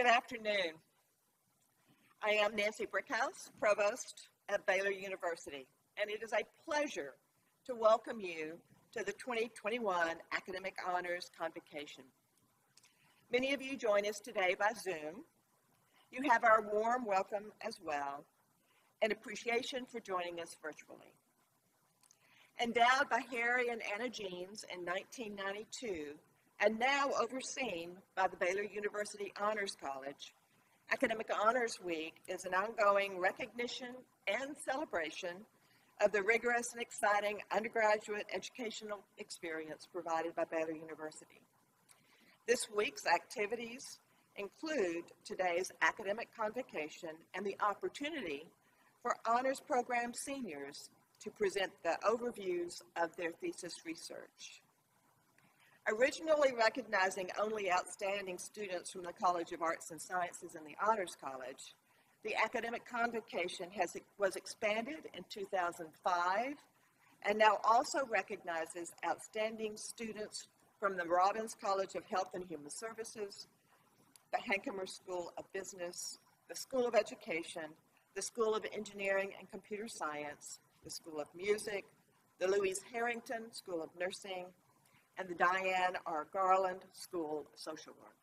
Good afternoon. I am Nancy Brickhouse, Provost at Baylor University, and it is a pleasure to welcome you to the 2021 Academic Honors Convocation. Many of you join us today by Zoom. You have our warm welcome as well and appreciation for joining us virtually. Endowed by Harry and Anna Jeans in 1992 and now overseen by the Baylor University Honors College, Academic Honors Week is an ongoing recognition and celebration of the rigorous and exciting undergraduate educational experience provided by Baylor University. This week's activities include today's academic convocation and the opportunity for honors program seniors to present the overviews of their thesis research. Originally recognizing only outstanding students from the College of Arts and Sciences and the Honors College, the academic convocation has, was expanded in 2005 and now also recognizes outstanding students from the Robbins College of Health and Human Services, the Hankamer School of Business, the School of Education, the School of Engineering and Computer Science, the School of Music, the Louise Herrington School of Nursing, and the Diane R. Garland School of Social Work.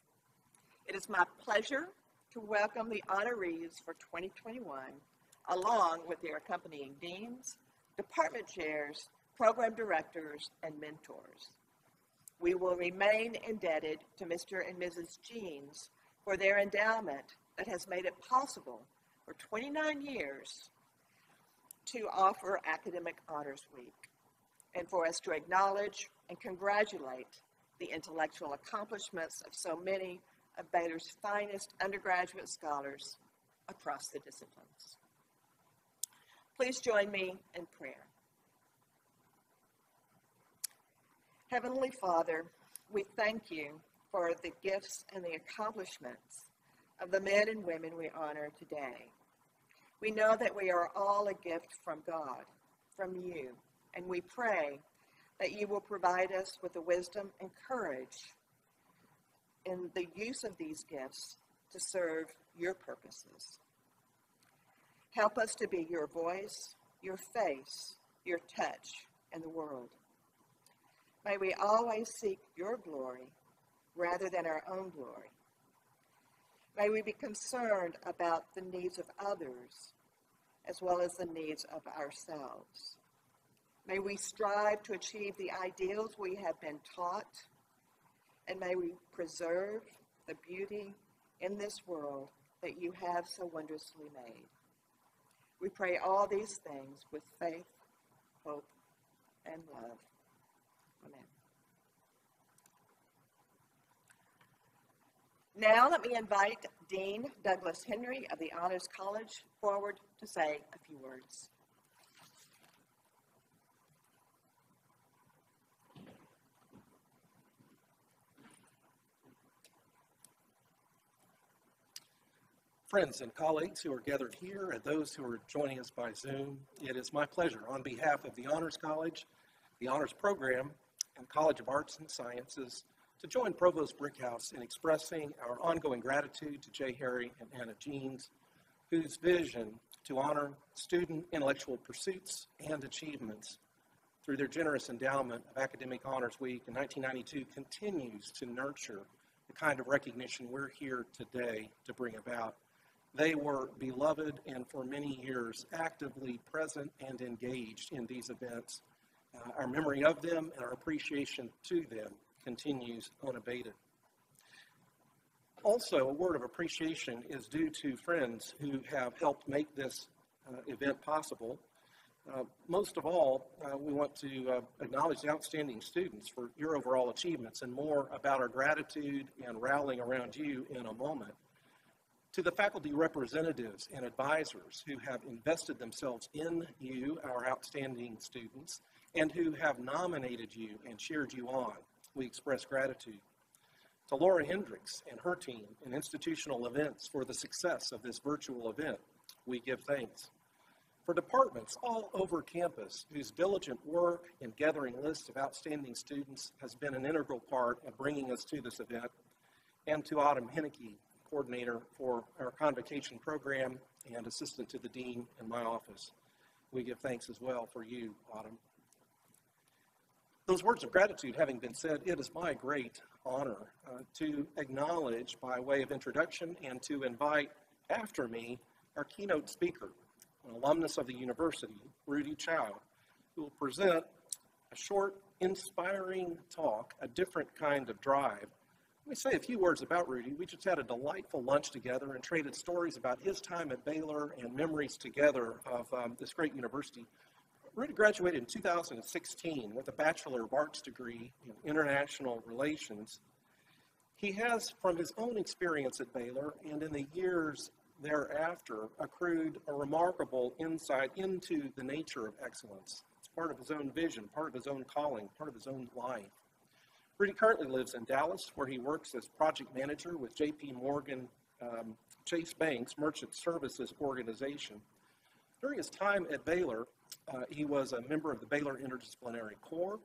It is my pleasure to welcome the honorees for 2021, along with their accompanying deans, department chairs, program directors, and mentors. We will remain indebted to Mr. and Mrs. Jeans for their endowment that has made it possible for 29 years to offer Academic Honors Week and for us to acknowledge and congratulate the intellectual accomplishments of so many of Baylor's finest undergraduate scholars across the disciplines. Please join me in prayer. Heavenly Father, we thank you for the gifts and the accomplishments of the men and women we honor today. We know that we are all a gift from God, from you, and we pray that you will provide us with the wisdom and courage in the use of these gifts to serve your purposes. Help us to be your voice, your face, your touch in the world. May we always seek your glory rather than our own glory. May we be concerned about the needs of others as well as the needs of ourselves. May we strive to achieve the ideals we have been taught, and may we preserve the beauty in this world that you have so wondrously made. We pray all these things with faith, hope, and love. Amen. Now let me invite Dean Douglas Henry of the Honors College forward to say a few words. Friends and colleagues who are gathered here and those who are joining us by Zoom, it is my pleasure on behalf of the Honors College, the Honors Program, and College of Arts and Sciences to join Provost Brickhouse in expressing our ongoing gratitude to Jay Harry and Anna Jeans, whose vision to honor student intellectual pursuits and achievements through their generous endowment of Academic Honors Week in 1992 continues to nurture the kind of recognition we're here today to bring about. They were beloved and for many years actively present and engaged in these events. Uh, our memory of them and our appreciation to them continues unabated. Also, a word of appreciation is due to friends who have helped make this uh, event possible. Uh, most of all, uh, we want to uh, acknowledge the outstanding students for your overall achievements and more about our gratitude and rallying around you in a moment. To the faculty representatives and advisors who have invested themselves in you, our outstanding students, and who have nominated you and cheered you on we express gratitude. To Laura Hendricks and her team in institutional events for the success of this virtual event, we give thanks. For departments all over campus whose diligent work in gathering lists of outstanding students has been an integral part of bringing us to this event, and to Autumn Henneke, coordinator for our convocation program and assistant to the dean in my office. We give thanks as well for you, Autumn. Those words of gratitude having been said, it is my great honor uh, to acknowledge by way of introduction and to invite after me our keynote speaker, an alumnus of the university, Rudy Chow, who will present a short, inspiring talk, A Different Kind of Drive. Let me say a few words about Rudy. We just had a delightful lunch together and traded stories about his time at Baylor and memories together of um, this great university. Rudy graduated in 2016 with a Bachelor of Arts degree in International Relations. He has, from his own experience at Baylor and in the years thereafter, accrued a remarkable insight into the nature of excellence. It's part of his own vision, part of his own calling, part of his own life. Rudy currently lives in Dallas, where he works as project manager with JP Morgan um, Chase Bank's Merchant Services Organization. During his time at Baylor, uh, he was a member of the Baylor Interdisciplinary Core.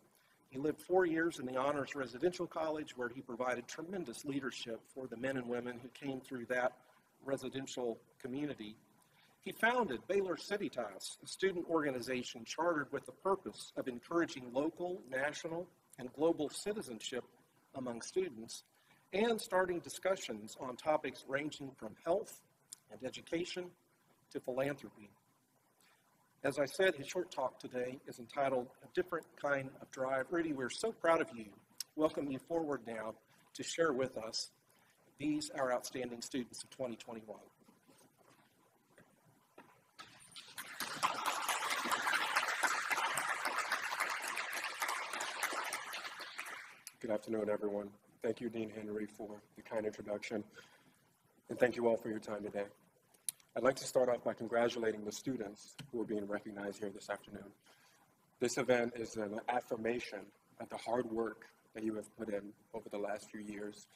He lived four years in the Honors Residential College, where he provided tremendous leadership for the men and women who came through that residential community. He founded Baylor Civitas, a student organization chartered with the purpose of encouraging local, national, and global citizenship among students and starting discussions on topics ranging from health and education to philanthropy. As I said, his short talk today is entitled A Different Kind of Drive. Rudy, we're so proud of you. Welcome you forward now to share with us these, our outstanding students of 2021. Good afternoon, everyone. Thank you, Dean Henry, for the kind introduction, and thank you all for your time today. I'd like to start off by congratulating the students who are being recognized here this afternoon. This event is an affirmation of the hard work that you have put in over the last few years,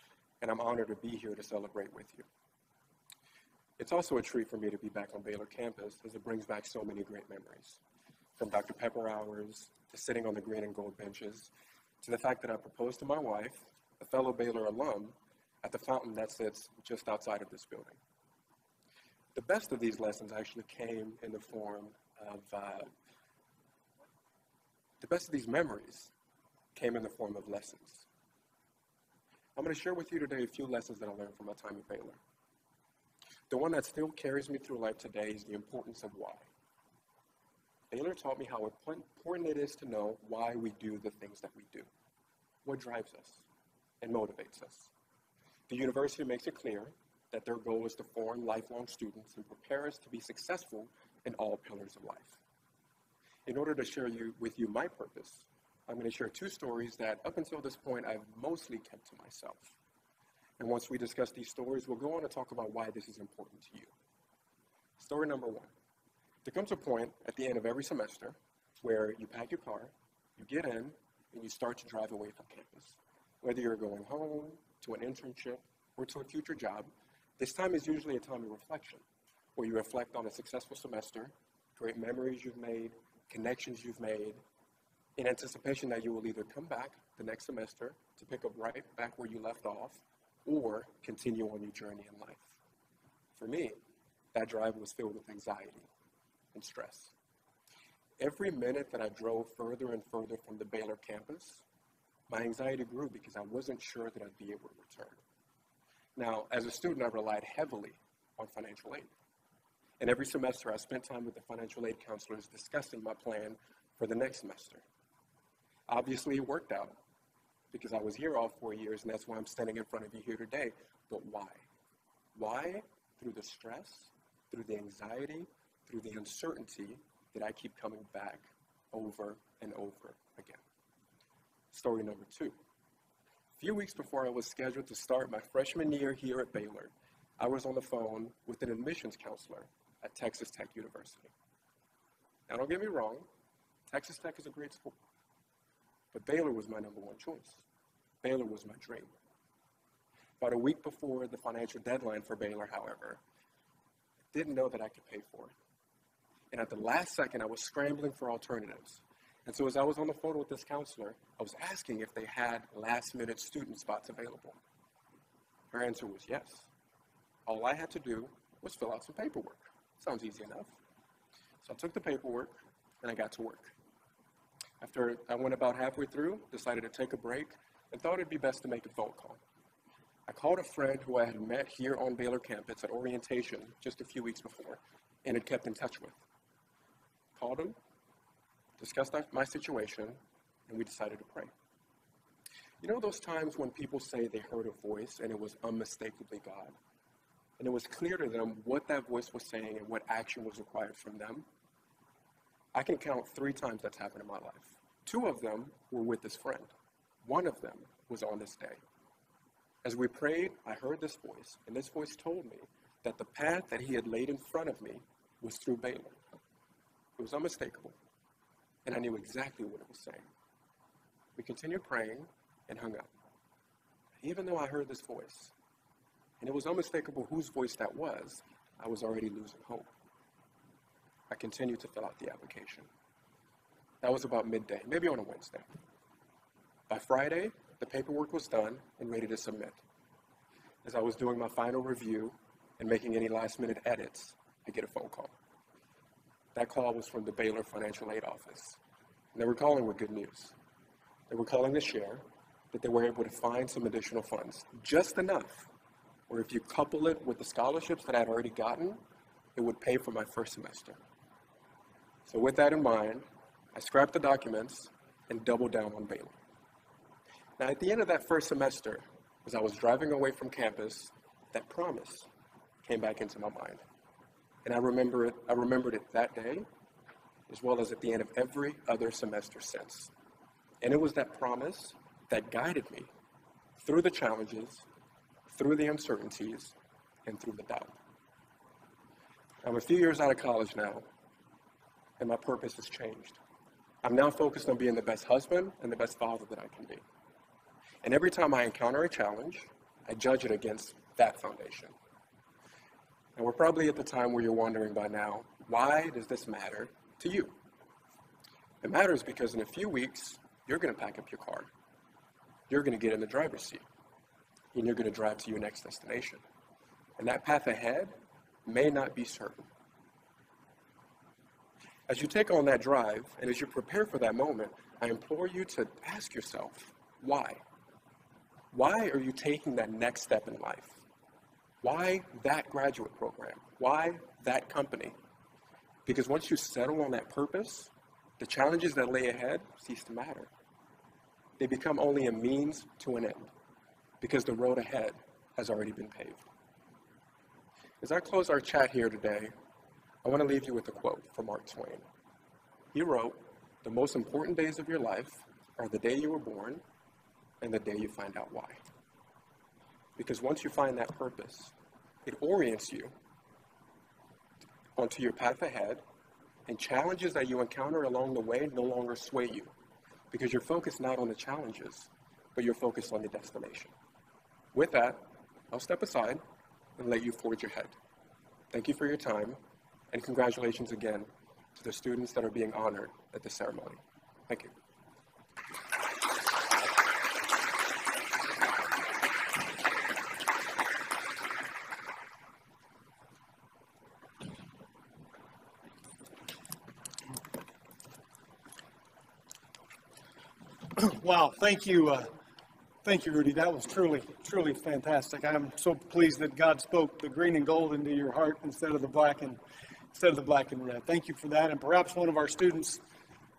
and I'm honored to be here to celebrate with you. It's also a treat for me to be back on Baylor campus as it brings back so many great memories. From Dr. Pepper hours to sitting on the green and gold benches to the fact that I proposed to my wife, a fellow Baylor alum, at the fountain that sits just outside of this building. The best of these lessons actually came in the form of, uh, the best of these memories came in the form of lessons. I'm going to share with you today a few lessons that I learned from my time at Baylor. The one that still carries me through life today is the importance of why. Baylor taught me how important it is to know why we do the things that we do, what drives us and motivates us. The university makes it clear that their goal is to form lifelong students and prepare us to be successful in all pillars of life. In order to share you, with you my purpose, I'm going to share two stories that up until this point I've mostly kept to myself. And once we discuss these stories, we'll go on to talk about why this is important to you. Story number one. There comes a point at the end of every semester where you pack your car, you get in, and you start to drive away from campus. Whether you're going home, to an internship, or to a future job, this time is usually a time of reflection, where you reflect on a successful semester, great memories you've made, connections you've made, in anticipation that you will either come back the next semester to pick up right back where you left off, or continue on your journey in life. For me, that drive was filled with anxiety and stress. Every minute that I drove further and further from the Baylor campus, my anxiety grew because I wasn't sure that I'd be able to return. Now, as a student, I relied heavily on financial aid. And every semester, I spent time with the financial aid counselors discussing my plan for the next semester. Obviously, it worked out because I was here all four years, and that's why I'm standing in front of you here today. But why? Why? Through the stress, through the anxiety, through the uncertainty that I keep coming back over and over again. Story number two. A few weeks before I was scheduled to start my freshman year here at Baylor, I was on the phone with an admissions counselor at Texas Tech University. Now, don't get me wrong, Texas Tech is a great school, but Baylor was my number one choice. Baylor was my dream. About a week before the financial deadline for Baylor, however, I didn't know that I could pay for it. And at the last second, I was scrambling for alternatives. And so as I was on the phone with this counselor, I was asking if they had last minute student spots available. Her answer was yes. All I had to do was fill out some paperwork. Sounds easy enough. So I took the paperwork and I got to work. After I went about halfway through, decided to take a break and thought it'd be best to make a phone call. I called a friend who I had met here on Baylor campus at orientation just a few weeks before and had kept in touch with. Called him, discussed my situation, and we decided to pray. You know those times when people say they heard a voice and it was unmistakably God? And it was clear to them what that voice was saying and what action was required from them? I can count three times that's happened in my life. Two of them were with this friend. One of them was on this day. As we prayed, I heard this voice, and this voice told me that the path that he had laid in front of me was through Baylor. It was unmistakable, and I knew exactly what it was saying. We continued praying and hung up. Even though I heard this voice, and it was unmistakable whose voice that was, I was already losing hope. I continued to fill out the application. That was about midday, maybe on a Wednesday. By Friday, the paperwork was done and ready to submit. As I was doing my final review and making any last minute edits, I get a phone call. That call was from the Baylor Financial Aid Office. And they were calling with good news. They were calling to share that they were able to find some additional funds, just enough, where if you couple it with the scholarships that I'd already gotten, it would pay for my first semester. So with that in mind, I scrapped the documents and doubled down on Baylor. Now, at the end of that first semester, as I was driving away from campus, that promise came back into my mind. And I remember it, I remembered it that day, as well as at the end of every other semester since. And it was that promise that guided me through the challenges, through the uncertainties, and through the doubt. I'm a few years out of college now, and my purpose has changed. I'm now focused on being the best husband and the best father that I can be. And every time I encounter a challenge, I judge it against that foundation. And we're probably at the time where you're wondering by now, why does this matter to you? It matters because in a few weeks, you're going to pack up your car. You're going to get in the driver's seat. And you're going to drive to your next destination. And that path ahead may not be certain. As you take on that drive and as you prepare for that moment, I implore you to ask yourself, why? Why are you taking that next step in life? Why that graduate program? Why that company? Because once you settle on that purpose, the challenges that lay ahead cease to matter. They become only a means to an end because the road ahead has already been paved. As I close our chat here today, I want to leave you with a quote from Mark Twain. He wrote, The most important days of your life are the day you were born and the day you find out why. Because once you find that purpose, it orients you onto your path ahead, and challenges that you encounter along the way no longer sway you because you're focused not on the challenges, but you're focused on the destination. With that, I'll step aside and let you forge ahead. Thank you for your time, and congratulations again to the students that are being honored at this ceremony. Thank you. Wow, thank you, uh, thank you, Rudy. That was truly, truly fantastic. I'm so pleased that God spoke the green and gold into your heart instead of the black and instead of the black and red. Thank you for that. And perhaps one of our students,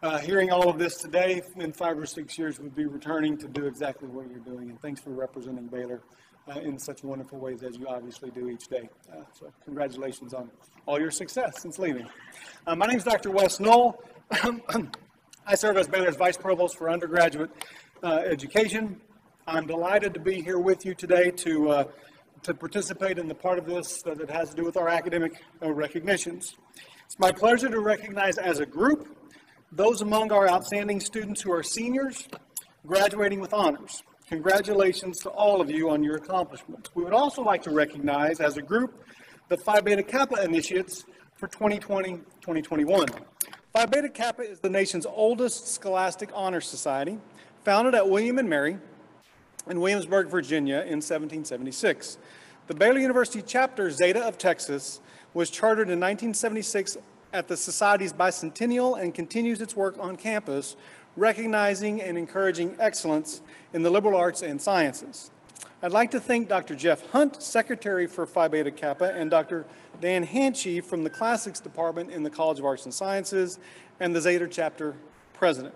uh, hearing all of this today, in five or six years, would be returning to do exactly what you're doing. And thanks for representing Baylor uh, in such wonderful ways as you obviously do each day. Uh, so congratulations on all your success since leaving. Uh, my name is Dr. Wes Null. I serve as Baylor's Vice Provost for Undergraduate uh, Education. I'm delighted to be here with you today to, uh, to participate in the part of this that has to do with our academic uh, recognitions. It's my pleasure to recognize as a group those among our outstanding students who are seniors graduating with honors. Congratulations to all of you on your accomplishments. We would also like to recognize as a group the Phi Beta Kappa initiates for 2020-2021. Phi Beta Kappa is the nation's oldest scholastic honor society, founded at William and Mary in Williamsburg, Virginia in 1776. The Baylor University chapter Zeta of Texas was chartered in 1976 at the Society's bicentennial and continues its work on campus, recognizing and encouraging excellence in the liberal arts and sciences. I'd like to thank Dr. Jeff Hunt, Secretary for Phi Beta Kappa, and Dr. Dan Hanchey from the Classics Department in the College of Arts and Sciences, and the Zeta Chapter President.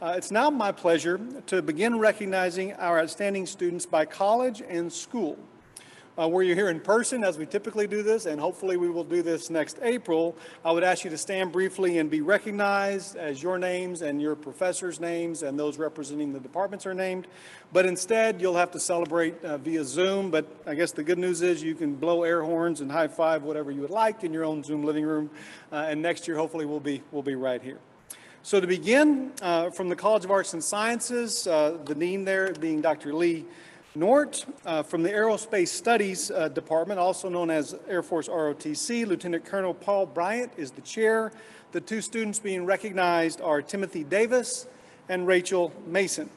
Uh, It's now my pleasure to begin recognizing our outstanding students by college and school. Uh, Where you're here in person, as we typically do this, and hopefully we will do this next April, I would ask you to stand briefly and be recognized as your names and your professors' names and those representing the departments are named. But instead, you'll have to celebrate uh, via Zoom, but I guess the good news is you can blow air horns and high five whatever you would like in your own Zoom living room. Uh, And next year, hopefully, we'll be, we'll be right here. So to begin, uh, from the College of Arts and Sciences, uh, the dean there being Dr. Lee Nordt, uh, from the Aerospace Studies uh, Department, also known as Air Force ROTC, Lieutenant Colonel Paul Bryant is the chair. The two students being recognized are Timothy Davis and Rachel Mason.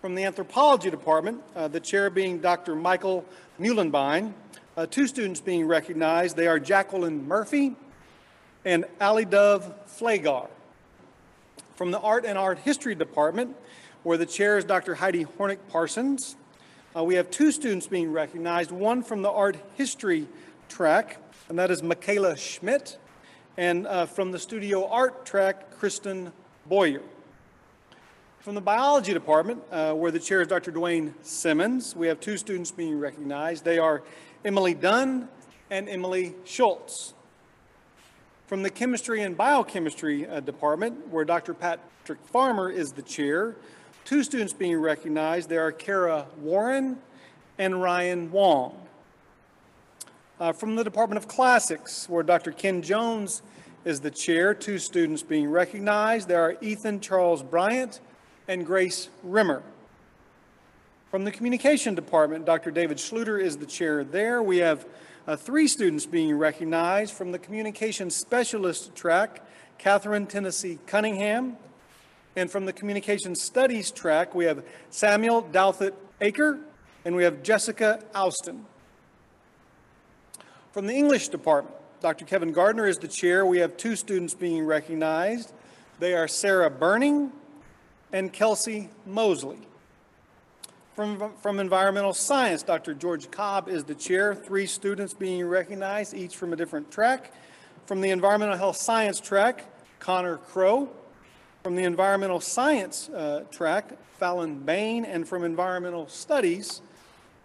From the Anthropology Department, uh, the chair being Dr. Michael Muehlenbein, uh, two students being recognized, they are Jacqueline Murphy and Ali Dove Flagar. From the Art and Art History Department, where the chair is Dr. Heidi Hornik Parsons, uh, we have two students being recognized, one from the Art History track, and that is Michaela Schmidt, and uh, from the Studio Art track, Kristen Boyer. From the Biology Department, uh, where the chair is Dr. Dwayne Simmons, we have two students being recognized. They are Emily Dunn and Emily Schultz. From the Chemistry and Biochemistry uh, Department, where Dr. Patrick Farmer is the chair, two students being recognized. There are Kara Warren and Ryan Wong. Uh, From the Department of Classics, where Dr. Ken Jones is the chair, two students being recognized. There are Ethan Charles Bryant and Grace Rimmer. From the Communication Department, Dr. David Schlueter is the chair there. We have uh, three students being recognized. From the Communication Specialist track, Catherine Tennessee Cunningham. And from the Communication Studies track, we have Samuel Douthit Aker, and we have Jessica Austin. From the English Department, Dr. Kevin Gardner is the chair. We have two students being recognized. They are Sarah Burning and Kelsey Mosley. From, from Environmental Science, Dr. George Cobb is the chair, three students being recognized, each from a different track. From the Environmental Health Science track, Connor Crow. From the Environmental Science uh, track, Fallon Bain. And from Environmental Studies,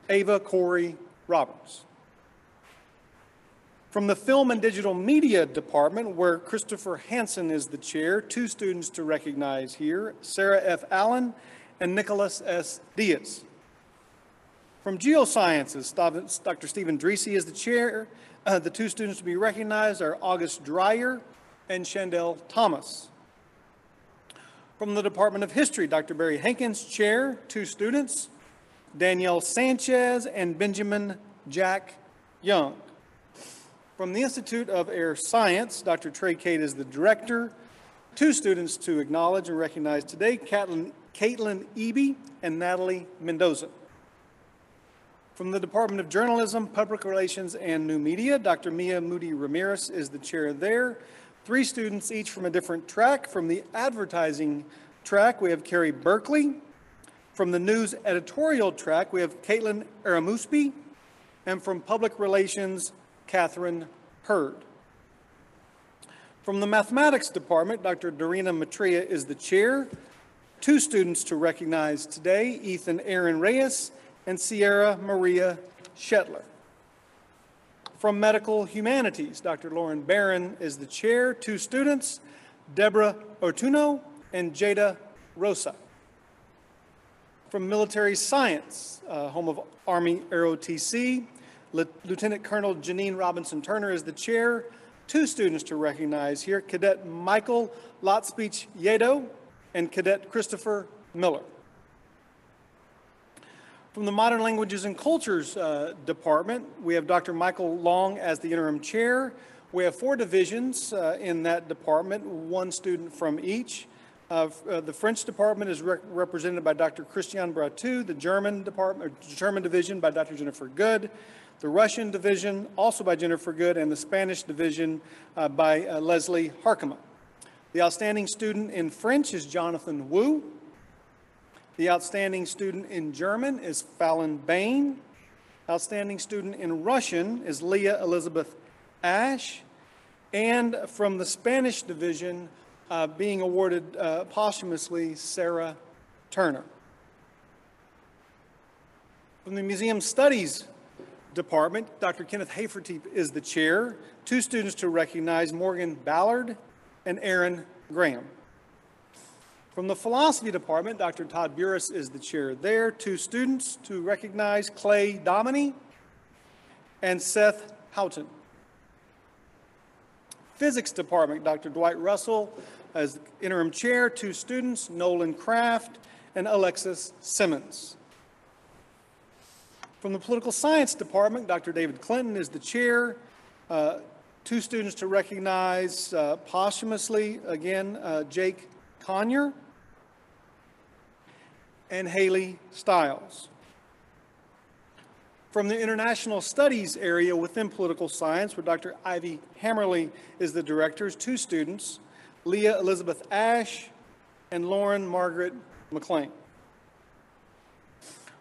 Ava Corey Roberts. From the Film and Digital Media Department, where Christopher Hansen is the chair, two students to recognize here, Sarah F. Allen and Nicholas S. Diaz. From Geosciences, Dr. Stephen Driese is the chair. Uh, The two students to be recognized are August Dreyer and Shandell Thomas. From the Department of History, Dr. Barry Hankins, chair, two students, Danielle Sanchez and Benjamin Jack Young. From the Institute of Air Science, Dr. Trey Cade is the director. Two students to acknowledge and recognize today, Caitlin, Caitlin Eby and Natalie Mendoza. From the Department of Journalism, Public Relations, and New Media, Dr. Mia Moody Ramirez is the chair there. Three students, each from a different track. From the advertising track, we have Carrie Berkeley. From the news editorial track, we have Caitlin Aramuspi. And from Public Relations, Catherine Hurd. From the Mathematics Department, Dr. Dorina Mitrea is the chair. Two students to recognize today, Ethan Aaron Reyes and Sierra Maria Shetler. From Medical Humanities, Dr. Lauren Barron is the chair. Two students, Deborah Ortuno and Jada Rosa. From Military Science, uh, home of Army ROTC, Lieutenant Colonel Janine Robinson Turner is the chair. Two students to recognize here, Cadet Michael Lotspeech Yedo and Cadet Christopher Miller. From the Modern Languages and Cultures uh, Department, we have Dr. Michael Long as the interim chair. We have four divisions uh, in that department, one student from each. Uh, uh, The French department is rec- represented by Dr. Christian Bratu, the German department, German division by Dr. Jennifer Good, the Russian division also by Jennifer Good, and the Spanish division uh, by uh, Leslie Harkema. The outstanding student in French is Jonathan Wu. The outstanding student in German is Fallon Bain. Outstanding student in Russian is Leah Elizabeth Ash. And from the Spanish division, uh, being awarded uh, posthumously, Sarah Turner. From the Museum Studies Department, Dr. Kenneth Haferty is the chair. Two students to recognize Morgan Ballard and Aaron Graham. From the Philosophy Department, Dr. Todd Buras is the chair there. Two students to recognize Clay Dominy and Seth Houghton. Physics Department, Dr. Dwight Russell as interim chair. Two students, Nolan Kraft and Alexis Simmons. From the Political Science Department, Dr. David Clinton is the chair. Uh, Two students to recognize uh, posthumously, again, uh, Jake Conyer and Haley Stiles. From the International Studies area within political science, where Dr. Ivy Hamerly is the director, two students, Leah Elizabeth Ash and Lauren Margaret McLean.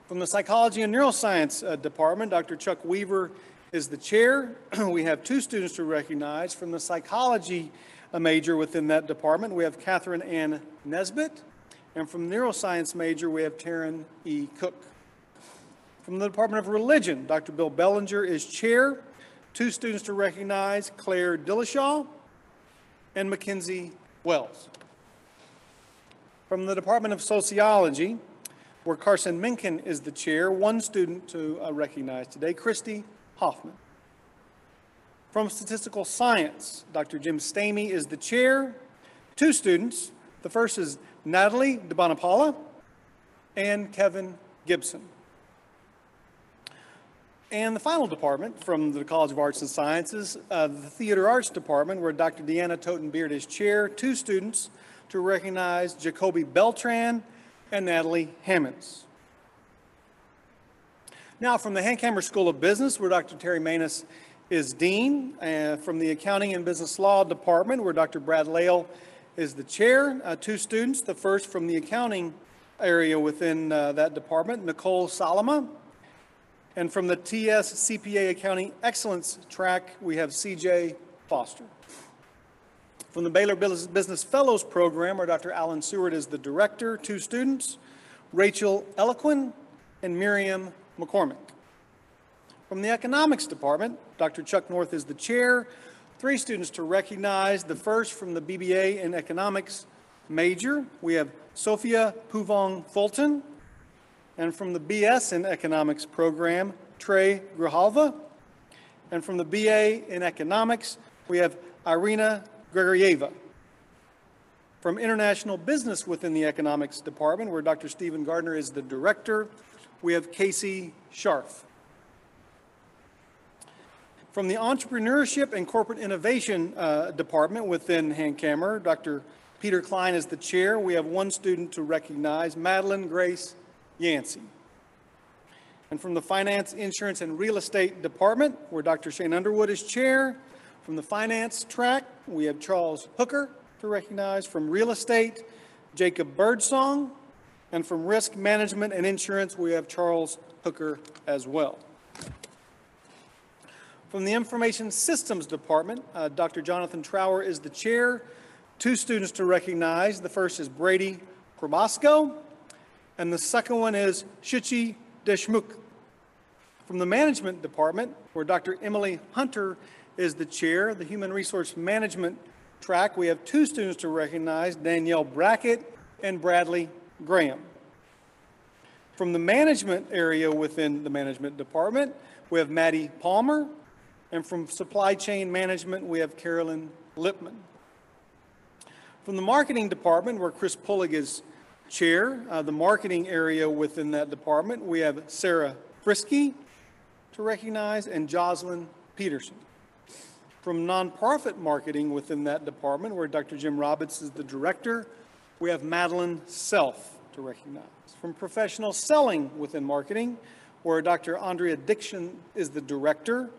From the Psychology and Neuroscience uh, Department, Dr. Chuck Weaver is the chair. we have two students to recognize. From the Psychology major within that department, we have Catherine Ann Nesbitt. And from Neuroscience major, we have Taryn E. Cook. From the Department of Religion, Dr. Bill Bellinger is chair. Two students to recognize, Claire Dillashaw and Mackenzie Wells. From the Department of Sociology, where Carson Mencken is the chair, one student to uh, recognize today, Christy Hoffman. From Statistical Science, Dr. Jim Stamey is the chair. Two students. The first is Natalie DeBonapala and Kevin Gibson. And the final department from the College of Arts and Sciences, uh, the Theater Arts Department, where Dr. Deanna Totenbeard is chair. Two students to recognize Jacoby Beltran and Natalie Hammonds. Now, from the Hankamer School of Business, where Dr. Terry Maness is dean, uh, from the Accounting and Business Law Department, where Dr. Brad Lale is the chair. Uh, two students, the first from the accounting area within uh, that department, Nicole Salama. And from the TS CPA Accounting Excellence track, we have CJ Foster. From the Baylor Business Fellows Program, where Dr. Alan Seward is the director, two students, Rachel Eloquin and Miriam McCormick. From the Economics Department, Dr. Chuck North is the chair. Three students to recognize. The first from the BBA in Economics major, we have Sophia Puvong Fulton. And from the BS in Economics program, Trey Grijalva. And from the BA in Economics, we have Irina Gregorieva. From International Business within the Economics Department, where Dr. Stephen Gardner is the director, we have Casey Scharf. From the Entrepreneurship and Corporate Innovation uh, Department within Hankamer, Dr. Peter Klein is the chair. We have one student to recognize, Madeline Grace Yancey. And from the Finance, Insurance, and Real Estate Department, where Dr. Shane Underwood is chair. From the Finance track, we have Charles Hooker to recognize. From Real Estate, Jacob Birdsong. And from Risk Management and Insurance, we have Charles Hooker as well. From the Information Systems Department, uh, Dr. Jonathan Trower is the chair. Two students to recognize. The first is Brady Probosco, and the second one is Shichi Deshmukh. From the Management Department, where Dr. Emily Hunter is the chair, the Human Resource Management track, we have two students to recognize, Danielle Brackett and Bradley Graham. From the management area within the Management Department, we have Maddie Palmer, and from Supply Chain Management, we have Carolyn Lipman. From the Marketing Department, where Chris Pullig is chair, uh, the marketing area within that department, we have Sarah Frisky to recognize and Jocelyn Peterson. From nonprofit marketing within that department, where Dr. Jim Roberts is the director, we have Madeline Self to recognize. From professional selling within marketing, where Dr. Andrea Dixon is the director,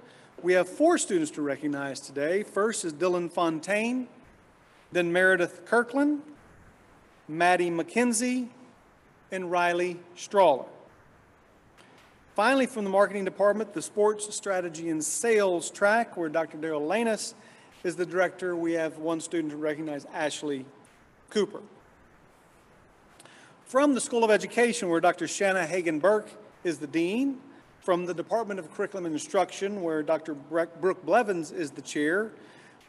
we have four students to recognize today. First is Dylan Fontaine, then Meredith Kirkland, Maddie McKenzie, and Riley Strawler. Finally, from the marketing department, the sports strategy and sales track, where Dr. Darryl Lehnus is the director, we have one student to recognize, Ashley Cooper. From the School of Education, where Dr. Shanna Hagan Burke is the dean. From the Department of Curriculum and Instruction, where Dr. Brooke Blevins is the chair,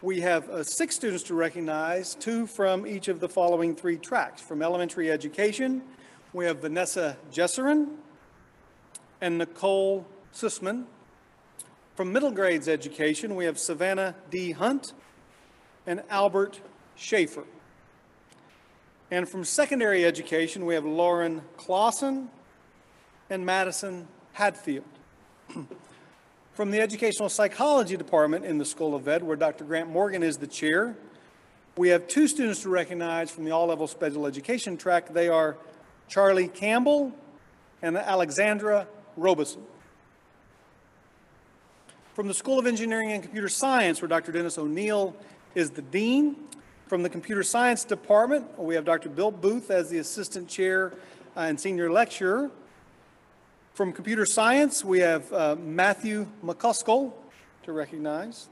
we have uh, six students to recognize, two from each of the following three tracks. From elementary education, we have Vanessa Jesserin and Nicole Sussman. From middle grades education, we have Savannah D. Hunt and Albert Schaefer. And from secondary education, we have Lauren Clausen and Madison Hadfield. From the Educational Psychology Department in the School of Ed, where Dr. Grant Morgan is the chair, we have two students to recognize from the all-level special education track. They are Charlie Campbell and Alexandra Robeson. From the School of Engineering and Computer Science, where Dr. Dennis O'Neill is the dean. From the Computer Science Department, we have Dr. Bill Booth as the assistant chair uh, and senior lecturer. From Computer Science, we have uh, Matthew McCuskell to recognize.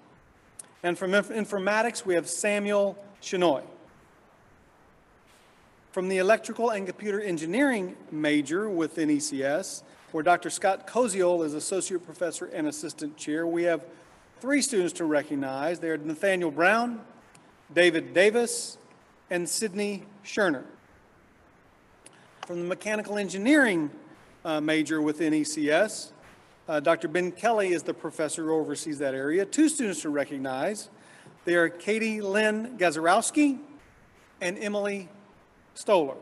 And from Inf- Informatics, we have Samuel Chenoy. From the Electrical and Computer Engineering major within ECS, where Dr. Scott Koziol is Associate Professor and Assistant Chair, we have three students to recognize. They are Nathaniel Brown, David Davis, and Sydney Scherner. From the Mechanical Engineering uh, major within ECS, uh, Dr. Ben Kelly is the professor who oversees that area. Two students to recognize. They are Katie Lynn Gazarowski and Emily Stoller.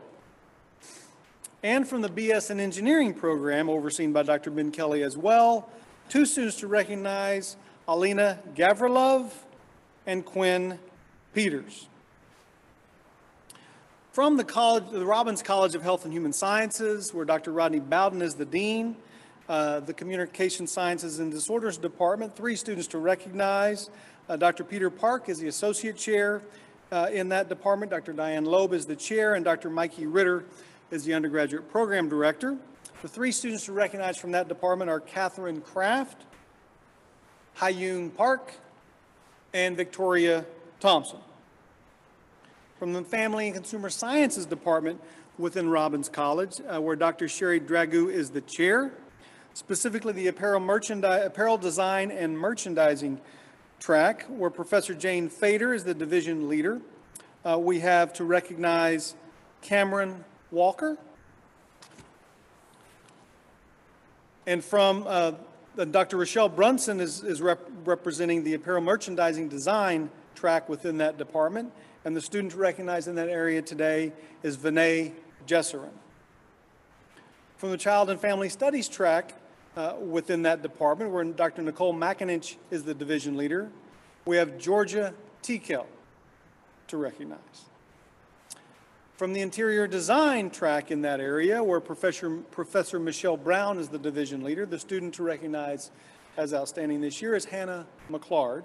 And from the BS in Engineering program, overseen by Dr. Ben Kelly as well, two students to recognize, Alina Gavrilov and Quinn Peters. From the college, the Robbins College of Health and Human Sciences, where Dr. Rodney Bowden is the dean, uh, the Communication Sciences and Disorders Department, three students to recognize. Uh, Dr. Peter Park is the associate chair uh, in that department. Dr. Diane Loeb is the chair, and Dr. Mikey Ritter is the undergraduate program director. The three students to recognize from that department are Catherine Kraft, Hyung Park, and Victoria Thompson. From the Family and Consumer Sciences Department within Robbins College, uh, where Dr. Sherry Dragoo is the chair, specifically the apparel, merchandise, apparel design and merchandising track, where Professor Jane Fader is the division leader. Uh, we have to recognize Cameron Walker. And from uh, Dr. Rochelle Brunson is, is rep- representing the apparel merchandising design track within that department. And the student recognized in that area today is Vinay Jesserin. From the Child and Family Studies track uh, within that department, where Dr. Nicole McIninch is the division leader, we have Georgia Tikel to recognize. From the interior design track in that area, where Professor, Professor Michelle Brown is the division leader, the student to recognize as outstanding this year is Hannah McClard.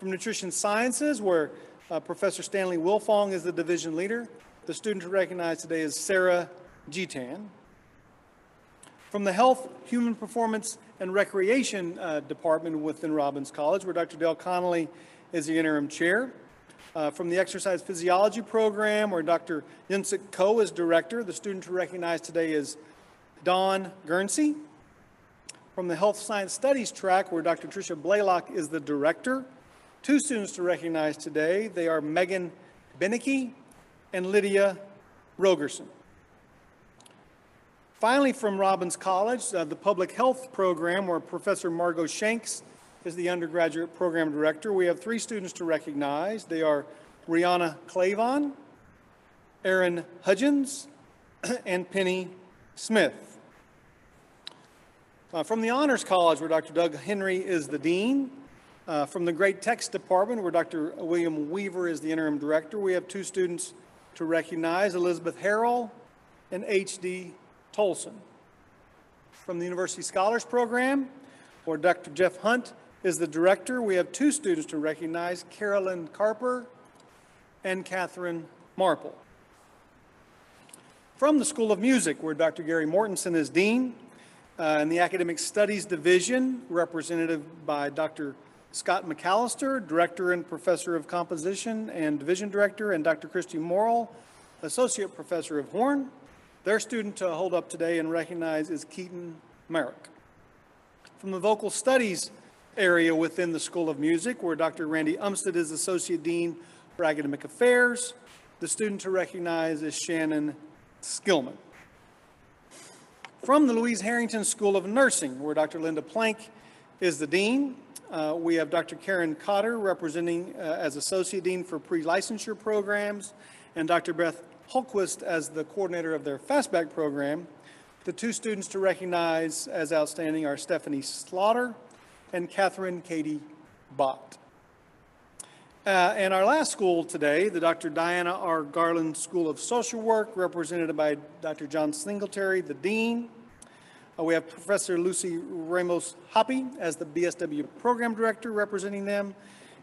From nutrition sciences, where uh, Professor Stanley Wilfong is the division leader, the student to recognize today is Sarah Gitan. From the Health, Human Performance, and Recreation uh, Department within Robbins College, where Dr. Dale Connolly is the interim chair. Uh, from the Exercise Physiology Program, where Dr. Yunsik Ko is director, the student to recognize today is Don Guernsey. From the Health Science Studies track, where Dr. Tricia Blaylock is the director, two students to recognize today. They are Megan Beneke and Lydia Rogerson. Finally, from Robbins College, uh, the Public Health Program, where Professor Margot Shanks is the undergraduate program director. We have three students to recognize. They are Rihanna Clavon, Aaron Hudgens, and Penny Smith. Uh, from the Honors College, where Dr. Doug Henry is the dean. Uh, from the Great Text Department, where Dr. William Weaver is the interim director, we have two students to recognize Elizabeth Harrell and H.D. Tolson. From the University Scholars Program, where Dr. Jeff Hunt is the director, we have two students to recognize, Carolyn Carper and Catherine Marple. From the School of Music, where Dr. Gary Mortensen is dean, uh, in the Academic Studies Division, represented by Dr. Scott McAllister, Director and Professor of Composition and Division Director, and Dr. Christy Morrill, Associate Professor of Horn. Their student to hold up today and recognize is Keaton Merrick. From the Vocal Studies area within the School of Music, where Dr. Randy Umstead is Associate Dean for Academic Affairs, the student to recognize is Shannon Skillman. From the Louise Herrington School of Nursing, where Dr. Linda Plank is the dean, uh, we have Dr. Karen Cotter representing uh, as Associate Dean for Pre-Licensure Programs, and Dr. Beth Holquist as the coordinator of their FastBacc program. The two students to recognize as outstanding are Stephanie Slaughter and Catherine Katie Bott. Uh, and our last school today, the Dr. Diana R. Garland School of Social Work, represented by Dr. John Singletary, the dean. Uh, we have Professor Lucy Ramos Hoppy as the BSW program director representing them.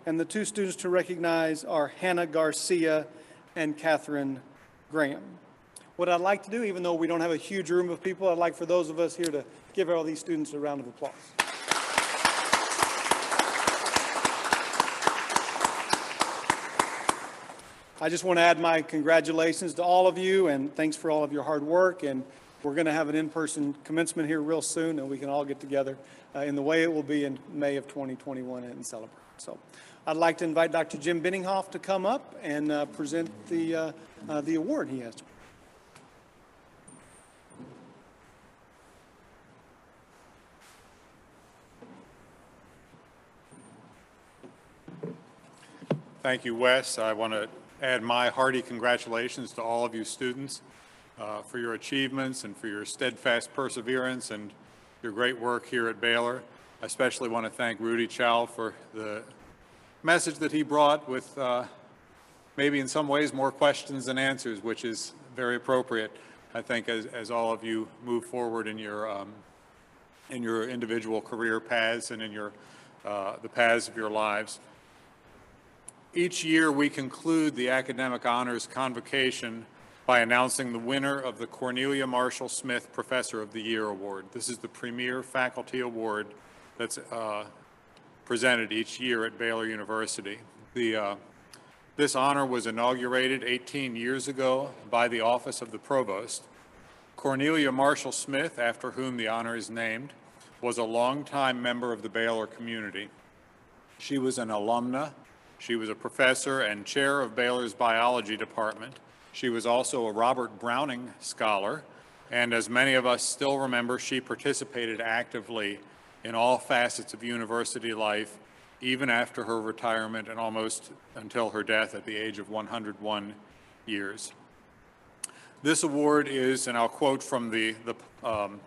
And the two students to recognize are Hannah Garcia and Catherine Graham. What I'd like to do, even though we don't have a huge room of people, I'd like for those of us here to give all these students a round of applause. I just want to add my congratulations to all of you and thanks for all of your hard work. And we're going to have an in-person commencement here real soon and we can all get together uh, in the way it will be in May of 2021 and celebrate. So I'd like to invite Dr. Jim Bennighof to come up and uh, present the, uh, uh, the award he has. Thank you, Wes. I want to add my hearty congratulations to all of you students uh, for your achievements and for your steadfast perseverance and your great work here at Baylor. I especially want to thank Rudy Chow for the message that he brought with uh, maybe in some ways more questions than answers, which is very appropriate, I think, as, as all of you move forward in your, um, in your individual career paths and in your, uh, the paths of your lives. Each year, we conclude the Academic Honors Convocation by announcing the winner of the Cornelia Marshall Smith Professor of the Year Award. This is the premier faculty award that's uh, presented each year at Baylor University. The, uh, this honor was inaugurated 18 years ago by the Office of the Provost. Cornelia Marshall Smith, after whom the honor is named, was a longtime member of the Baylor community. She was an alumna she was a professor and chair of Baylor's biology department. She was also a Robert Browning scholar, and as many of us still remember, she participated actively in all facets of university life, even after her retirement and almost until her death at the age of 101 years. This award is, and I'll quote from the, the um,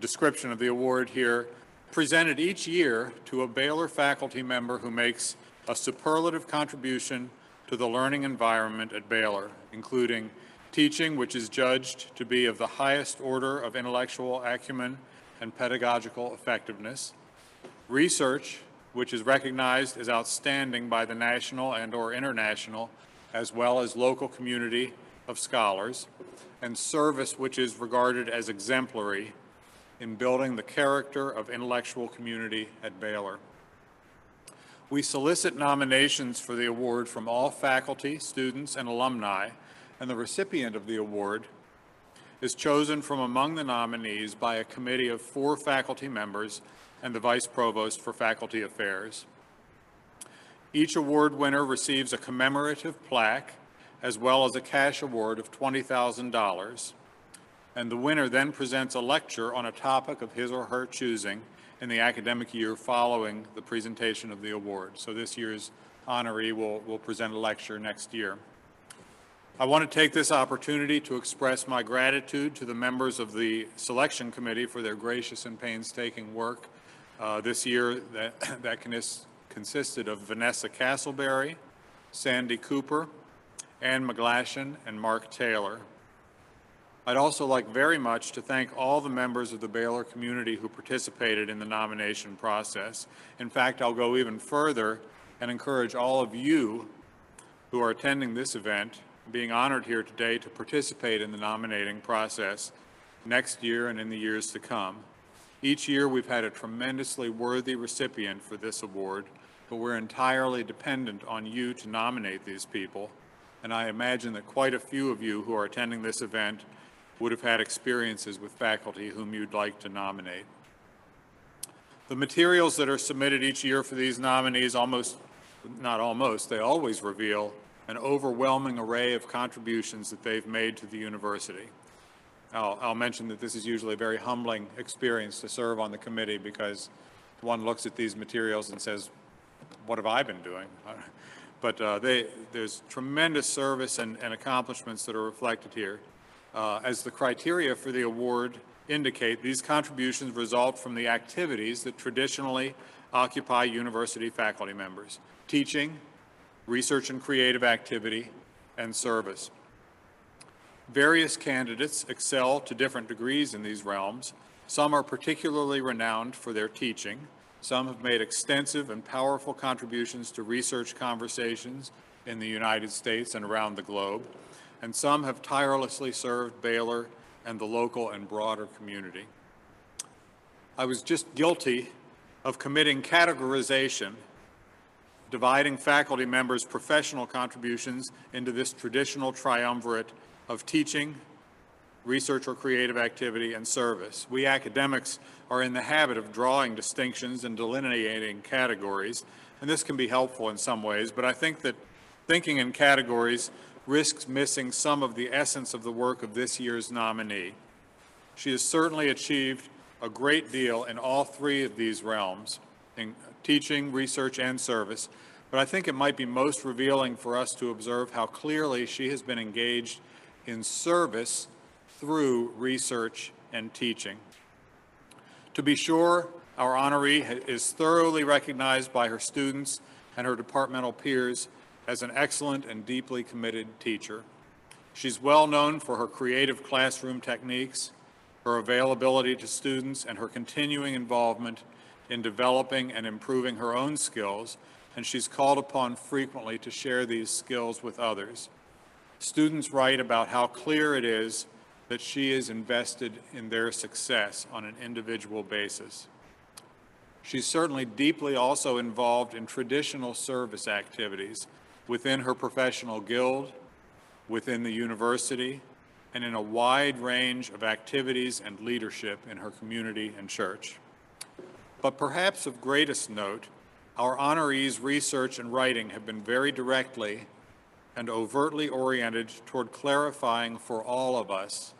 description of the award here, presented each year to a Baylor faculty member who makes a superlative contribution to the learning environment at Baylor, including teaching, which is judged to be of the highest order of intellectual acumen and pedagogical effectiveness, research, which is recognized as outstanding by the national and or international, as well as local community of scholars, and service, which is regarded as exemplary in building the character of intellectual community at Baylor. We solicit nominations for the award from all faculty, students, and alumni, and the recipient of the award is chosen from among the nominees by a committee of four faculty members and the Vice Provost for Faculty Affairs. Each award winner receives a commemorative plaque as well as a cash award of $20,000 and the winner then presents a lecture on a topic of his or her choosing in the academic year following the presentation of the award. So this year's honoree will, will present a lecture next year. I want to take this opportunity to express my gratitude to the members of the selection committee for their gracious and painstaking work. Uh, this year that, that consisted of Vanessa Castleberry, Sandy Cooper, Ann McGlashan, and Mark Taylor. I'd also like very much to thank all the members of the Baylor community who participated in the nomination process. In fact, I'll go even further and encourage all of you who are attending this event, being honored here today to participate in the nominating process next year and in the years to come. Each year, we've had a tremendously worthy recipient for this award, but we're entirely dependent on you to nominate these people. And I imagine that quite a few of you who are attending this event would have had experiences with faculty whom you'd like to nominate. The materials that are submitted each year for these nominees almost, not almost, they always reveal an overwhelming array of contributions that they've made to the university. I'll, I'll mention that this is usually a very humbling experience to serve on the committee because one looks at these materials and says, what have I been doing? But uh, they, there's tremendous service and, and accomplishments that are reflected here. Uh, As the criteria for the award indicate, these contributions result from the activities that traditionally occupy university faculty members, teaching, research and creative activity, and service. Various candidates excel to different degrees in these realms. Some are particularly renowned for their teaching. Some have made extensive and powerful contributions to research conversations in the United States and around the globe. And some have tirelessly served Baylor and the local and broader community. I was just guilty of committing categorization dividing faculty members' professional contributions into this traditional triumvirate of teaching, research or creative activity, and service. We academics are in the habit of drawing distinctions and delineating categories, and this can be helpful in some ways, but I think that thinking in categories risks missing some of the essence of the work of this year's nominee. She has certainly achieved a great deal in all three of these realms, in teaching, research, and service, but I think it might be most revealing for us to observe how clearly she has been engaged in service through research and teaching. To be sure, our honoree is thoroughly recognized by her students and her departmental peers as an excellent and deeply committed teacher. She's well known for her creative classroom techniques, her availability to students, and her continuing involvement in developing and improving her own skills, and she's called upon frequently to share these skills with others. Students write about how clear it is that she is invested in their success on an individual basis. She's certainly deeply also involved in traditional service activities within her professional guild, within the university, and in a wide range of activities and leadership in her community and church. But perhaps of greatest note, our honorees' research and writing have been very directly and overtly oriented toward clarifying for all of us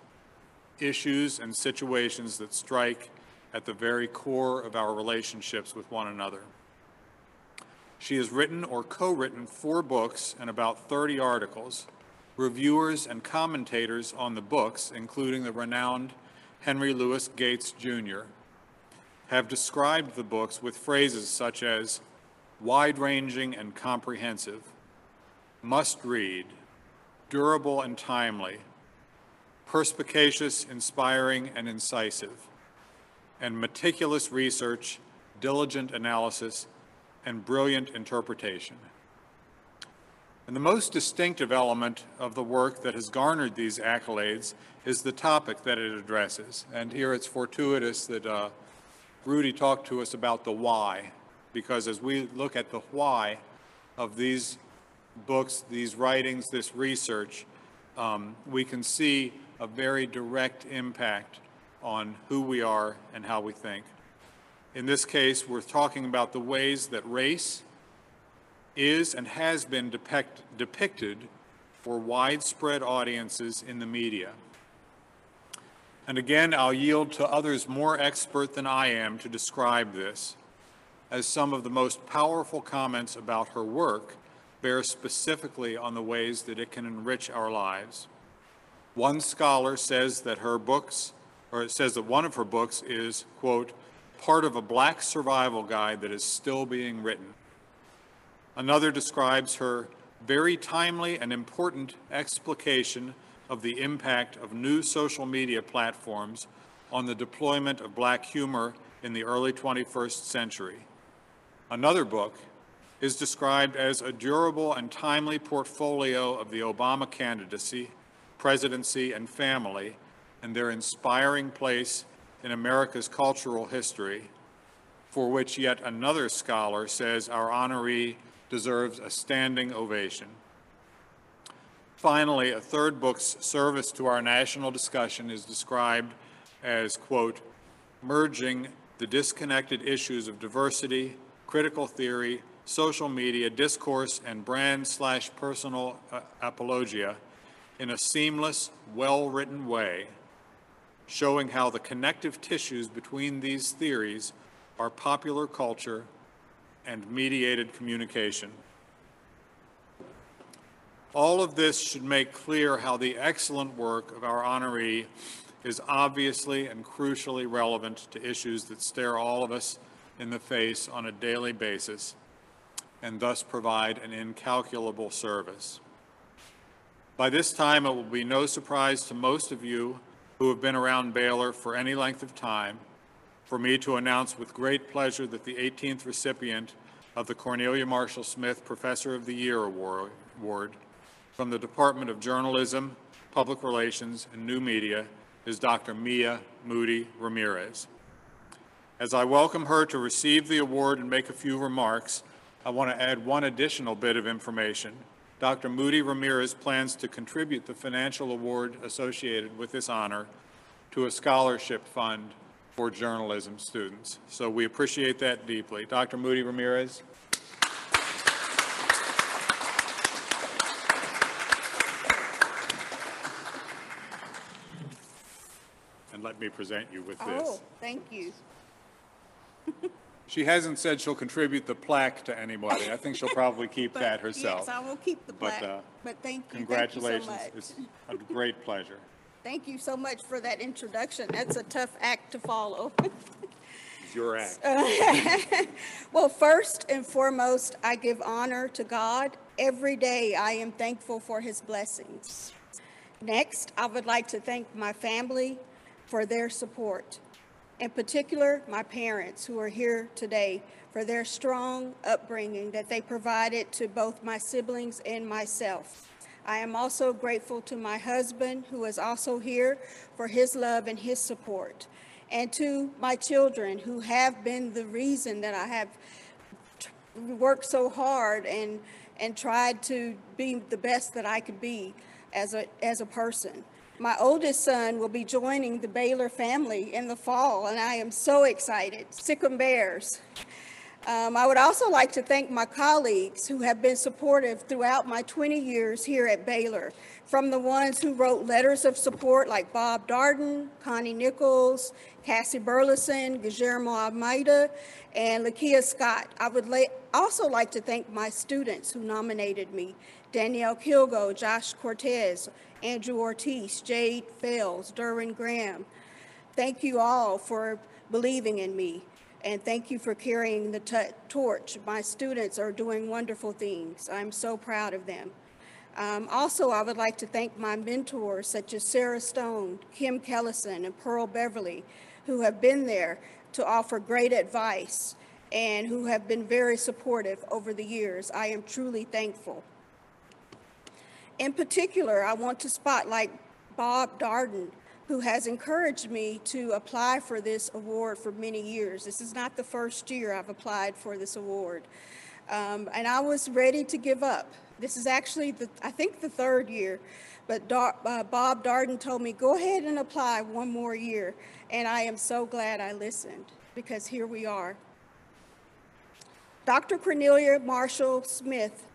issues and situations that strike at the very core of our relationships with one another. She has written or co-written four books and about 30 articles. Reviewers and commentators on the books, including the renowned Henry Louis Gates Jr., have described the books with phrases such as wide-ranging and comprehensive, must-read, durable and timely, perspicacious, inspiring, and incisive, and meticulous research, diligent analysis, and brilliant interpretation. And the most distinctive element of the work that has garnered these accolades is the topic that it addresses. And here it's fortuitous that uh, Rudy talked to us about the why, because as we look at the why of these books, these writings, this research, um, we can see a very direct impact on who we are and how we think. In this case, we're talking about the ways that race is and has been depict, depicted for widespread audiences in the media. And again, I'll yield to others more expert than I am to describe this, as some of the most powerful comments about her work bear specifically on the ways that it can enrich our lives. One scholar says that her books, or it says that one of her books is, quote, part of a black survival guide that is still being written. Another describes her very timely and important explication of the impact of new social media platforms on the deployment of black humor in the early 21st century. Another book is described as a durable and timely portfolio of the Obama candidacy, presidency, and family, and their inspiring place in America's cultural history, for which yet another scholar says our honoree deserves a standing ovation. Finally, a third book's service to our national discussion is described as, quote, merging the disconnected issues of diversity, critical theory, social media, discourse, and brand slash personal uh, apologia in a seamless, well-written way, showing how the connective tissues between these theories are popular culture and mediated communication. All of this should make clear how the excellent work of our honoree is obviously and crucially relevant to issues that stare all of us in the face on a daily basis and thus provide an incalculable service. By this time, it will be no surprise to most of you who have been around Baylor for any length of time for me to announce with great pleasure that the 18th recipient of the Cornelia Marshall Smith Professor of the Year Award from the Department of Journalism, Public Relations, and New Media is Dr. Mia Moody Ramirez. As I welcome her to receive the award and make a few remarks, I want to add one additional bit of information. Dr. Moody Ramirez plans to contribute the financial award associated with this honor to a scholarship fund for journalism students. So we appreciate that deeply. Dr. Moody Ramirez. And let me present you with this. Oh, thank you. She hasn't said she'll contribute the plaque to anybody. I think she'll probably keep But that herself. Yes, I will keep the But, plaque, uh, but thank you, thank you so Congratulations. much. It's a great pleasure. Thank you so much for that introduction. That's a tough act to follow. It's your act. Well, first and foremost, I give honor to God. Every day I am thankful for his blessings. Next, I would like to thank my family for their support. In particular, my parents who are here today for their strong upbringing that they provided to both my siblings and myself. I am also grateful to my husband, who is also here, for his love and his support. And to my children, who have been the reason that I have worked so hard and, and tried to be the best that I could be as a, as a person. My oldest son will be joining the Baylor family in the fall, and I am so excited. Sic 'em Bears. Um, I would also like to thank my colleagues who have been supportive throughout my 20 years here at Baylor, from the ones who wrote letters of support like Bob Darden, Connie Nichols, Cassie Burleson, Guillermo Almeida, and Lakia Scott. I would la- also like to thank my students who nominated me, Danielle Kilgo, Josh Cortez, Andrew Ortiz, Jade Fels, Derwin Graham. Thank you all for believing in me, and thank you for carrying the t- torch. My students are doing wonderful things. I'm so proud of them. Um, also, I would like to thank my mentors such as Sarah Stone, Kim Kellison, and Pearl Beverly, who have been there to offer great advice and who have been very supportive over the years. I am truly thankful. In particular, I want to spotlight Bob Darden, who has encouraged me to apply for this award for many years. This is not the first year I've applied for this award. Um, and I was ready to give up. This is actually, the, I think, the third year. But Dar- uh, Bob Darden told me, go ahead and apply one more year. And I am so glad I listened because here we are. Dr. Cornelia Marshall Smith,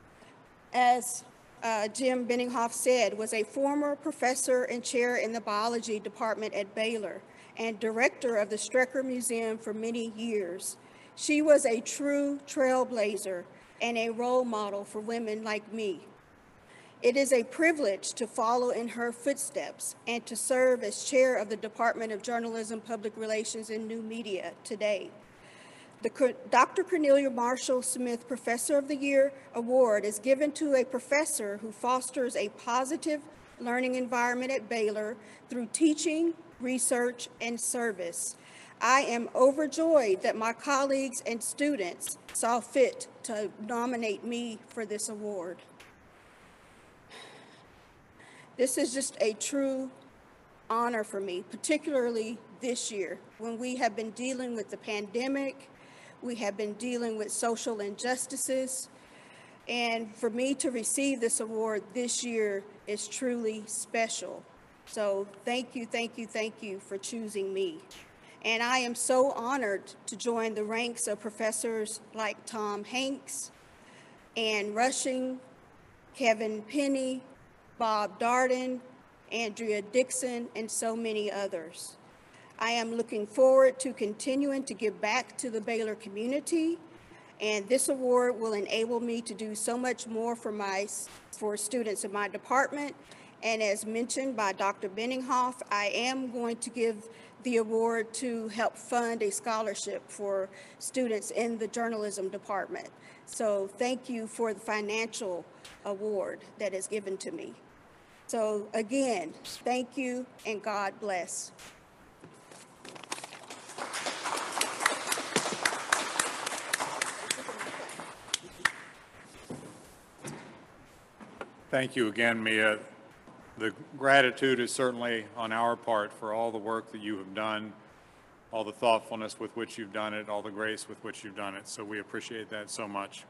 as uh, Jim Bennighof said, was a former professor and chair in the biology department at Baylor and director of the Strecker Museum for many years. She was a true trailblazer and a role model for women like me. It is a privilege to follow in her footsteps and to serve as chair of the Department of Journalism, Public Relations, and New Media today. The Dr. Cornelia Marshall Smith Professor of the Year Award is given to a professor who fosters a positive learning environment at Baylor through teaching, research, and service. I am overjoyed that my colleagues and students saw fit to nominate me for this award. This is just a true honor for me, particularly this year when we have been dealing with the pandemic, we have been dealing with social injustices, and for me to receive this award this year is truly special. So thank you, thank you, thank you for choosing me. And I am so honored to join the ranks of professors like Tom Hanks, Ann Rushing, Kevin Pinney, Bob Darden, Andrea Dixon, and so many others. I am looking forward to continuing to give back to the Baylor community, and this award will enable me to do so much more for my, for students in my department. And as mentioned by Dr. Bennighof, I am going to give the award to help fund a scholarship for students in the journalism department. So thank you for the financial award that is given to me. So again, thank you and God bless. Thank you again, Mia. The gratitude is certainly on our part for all the work that you have done, all the thoughtfulness with which you've done it, all the grace with which you've done it. So we appreciate that so much.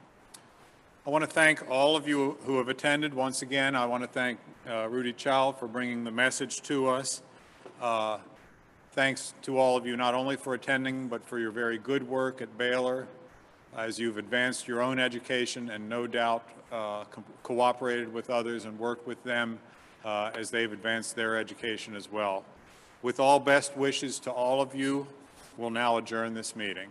I want to thank all of you who have attended. Once again, I want to thank uh, Rudy Chow for bringing the message to us. Uh, Thanks to all of you, not only for attending, but for your very good work at Baylor as you've advanced your own education and no doubt uh, co- cooperated with others and worked with them uh, as they've advanced their education as well. With all best wishes to all of you, we'll now adjourn this meeting.